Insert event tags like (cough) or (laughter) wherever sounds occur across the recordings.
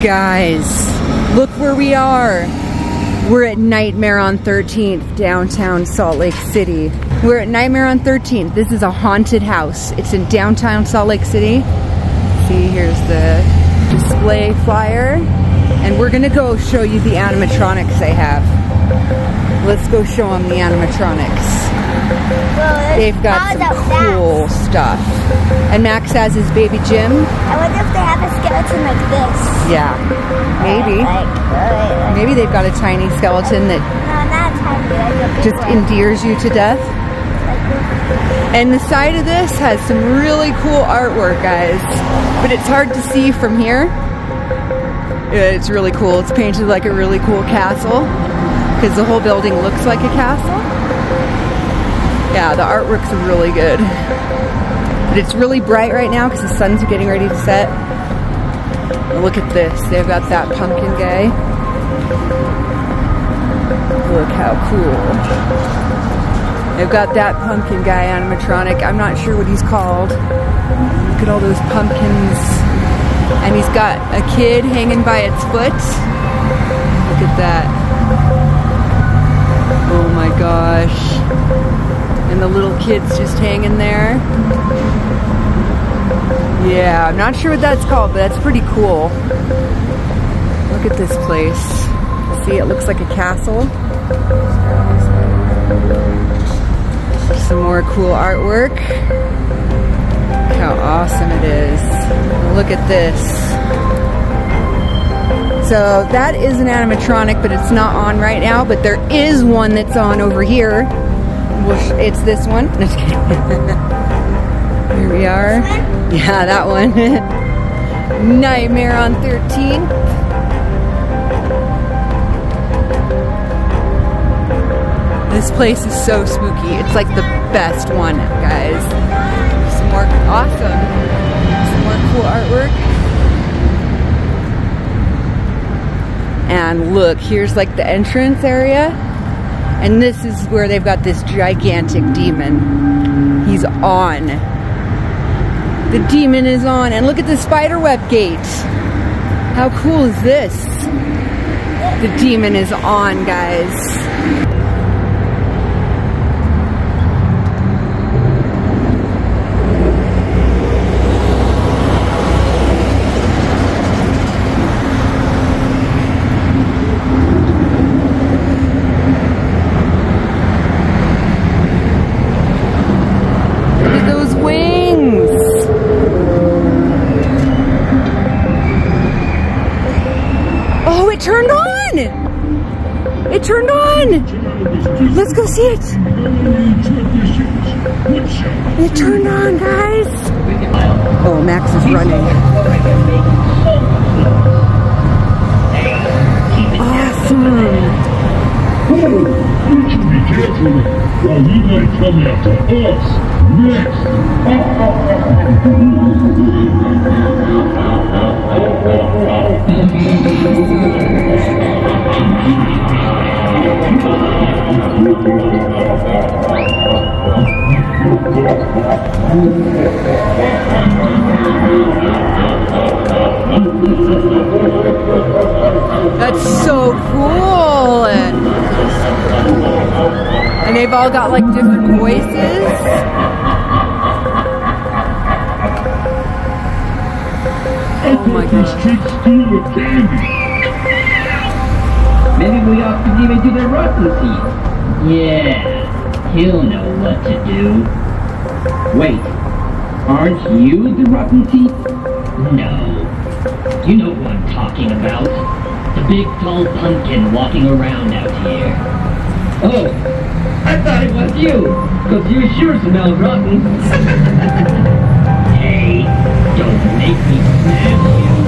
Guys, look where we are. We're at Nightmare on 13th, downtown Salt Lake City. We're at Nightmare on 13th. This is a haunted house. It's in downtown Salt Lake City. See, here's the display flyer. And we're gonna go show you the animatronics they have. Let's go show them the animatronics. Well, They've got some cool stuff. And Max has his baby Jim. I wonder if they have a skeleton like this. Yeah, maybe. Like, uh, Maybe they've got a tiny skeleton that no, tiny. Like a big just one. endears you to death. And the side of this has some really cool artwork, guys. But it's hard to see from here. It's really cool. It's painted like a really cool castle because the whole building looks like a castle. Yeah, the artwork's really good. But it's really bright right now because the sun's getting ready to set. And look at this. They've got that pumpkin guy. Look how cool. They've got that pumpkin guy animatronic. I'm not sure what he's called. Look at all those pumpkins. And he's got a kid hanging by its foot. Look at that. Oh my gosh. And the little kid's just hanging there. Yeah, I'm not sure what that's called, but that's pretty cool. Look at this place. See, it looks like a castle. Some more cool artwork. Look how awesome it is. Look at this. So that is an animatronic, but it's not on right now, but there is one that's on over here. It's this one. (laughs) Here we are. Yeah, that one. (laughs) Nightmare on 13. This place is so spooky. It's like the best one, guys. Some more awesome. Some more cool artwork. And look, here's like the entrance area. And this is where they've got this gigantic demon. He's on. The demon is on. And look at the spiderweb gate. How cool is this? The demon is on, guys. Look at those wings. Oh, it turned on. It turned on. Let's go see it. It turned on, guys. Oh, Max is running. Awesome. You should be careful while you might come after us. That's so cool. And they've all got like different voices. Candy. Maybe we ought to give it to the rotten seed. Yeah, he'll know what to do. Wait, aren't you the rotten seed? No. You know who I'm talking about. The big tall pumpkin walking around out here. Oh, I thought it was you, because you sure smell rotten. (laughs) hey, don't make me smash you.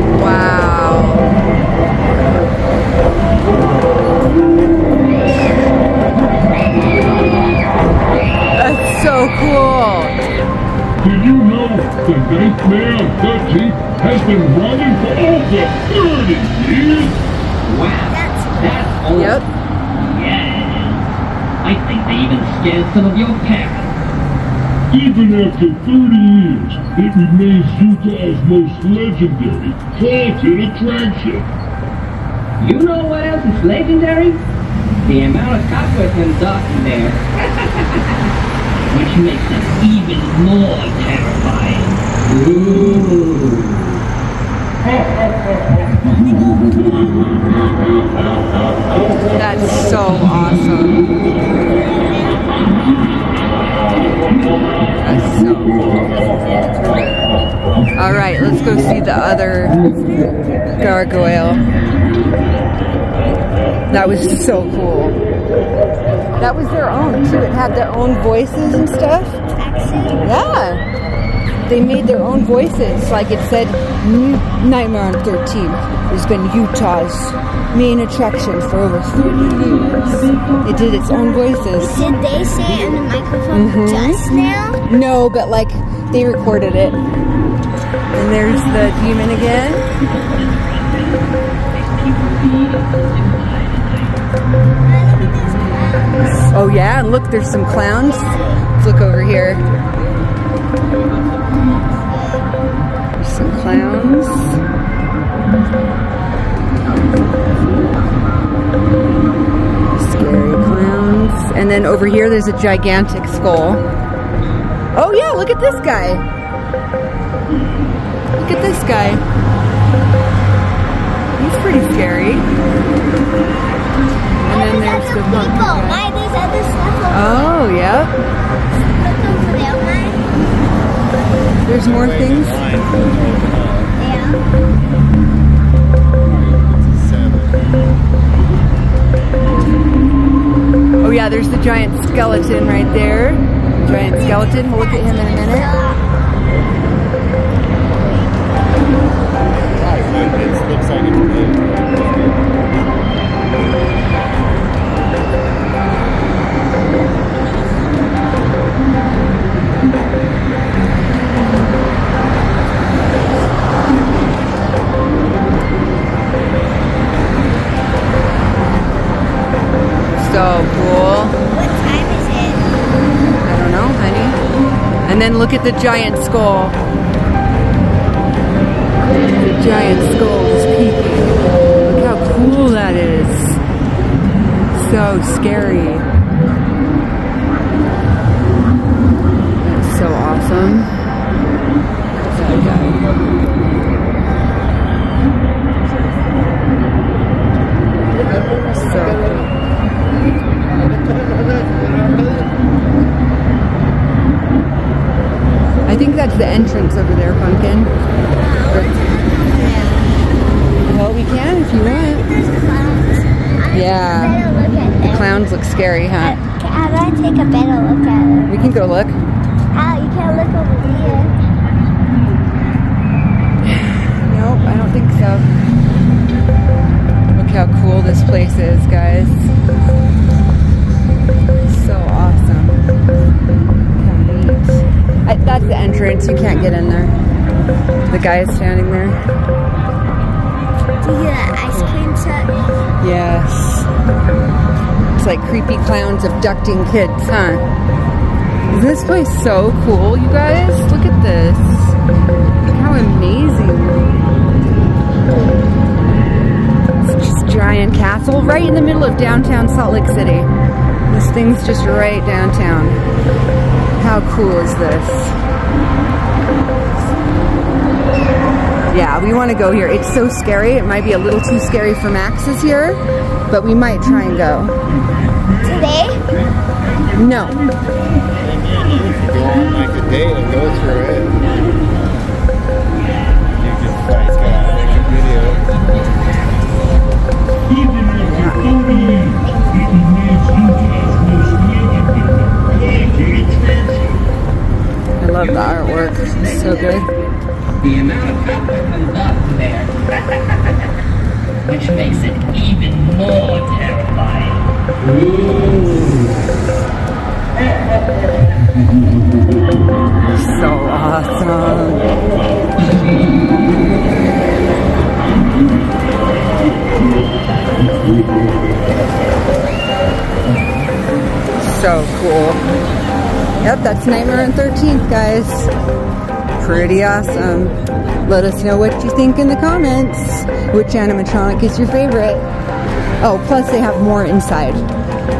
I think they even scared some of your parents. Even after 30 years, it remains Utah's most legendary haunted attraction. You know what else is legendary? The amount of copper comes off in there. (laughs) Which makes it even more terrifying. Ooh. That's so awesome. All right, let's go see the other gargoyle. That was so cool. That was their own too. It had their own voices and stuff. Yeah. They made their own voices. Like it said, Nightmare on 13th has been Utah's main attraction for over 30 years. It did its own voices. Did they say it in the microphone Mm-hmm. just now? No, but like they recorded it. And there's the demon again. Oh yeah, and look, there's some clowns. Let's look over here. Then over here, there's a gigantic skull. Oh yeah, look at this guy. Look at this guy. He's pretty scary. And then there's the monkey guy. Why these other stuff over Oh, yeah. Look over there, why? There's more things. Yeah. Yeah, there's the giant skeleton right there. Giant skeleton. We'll look at him in a minute. Look at the giant skull. The giant skull is peeking. Look how cool that is. So scary. That's so awesome. That guy. So cool. I think that's the entrance over there, Pumpkin. Well, we can if you want. I Yeah. Better look at them. Clowns look scary, huh? How do I take a better look at them? We can go look. How you can't look over The guy is standing there. Do you hear that ice cream truck? Yes. It's like creepy clowns abducting kids, huh? Isn't this place so cool, you guys? Look at this. How amazing. It's just a giant castle right in the middle of downtown Salt Lake City. This thing's just right downtown. How cool is this? Yeah, we want to go here. It's so scary. It might be a little too scary for Max's here, but we might try and go. Today? No. Go on like a day and go through it. You can like uh, make a video. Even after 30 years, it remains Utah's most legendary haunted attraction. I love the artwork. It's so good. The amount of copper comes in there. (laughs) Which makes it even more terrifying. So awesome. So cool. Yep, that's Nightmare on 13th, guys. Pretty awesome. Let us know what you think in the comments. Which animatronic is your favorite? Oh, plus they have more inside.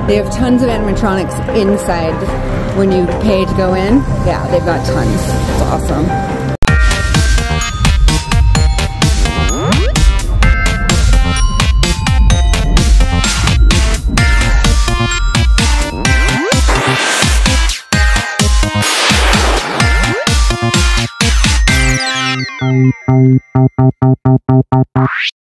They have tons of animatronics inside when you pay to go in. Yeah, they've got tons. It's awesome. Bye.